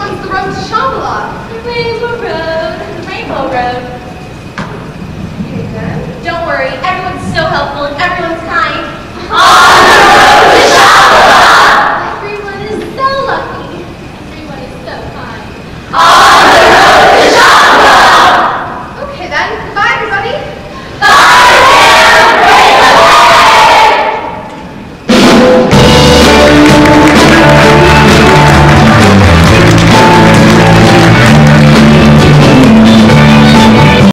one's the road to Shambhala? The Rainbow Road. The Rainbow Road. Okay then. Don't worry, everyone's so helpful and.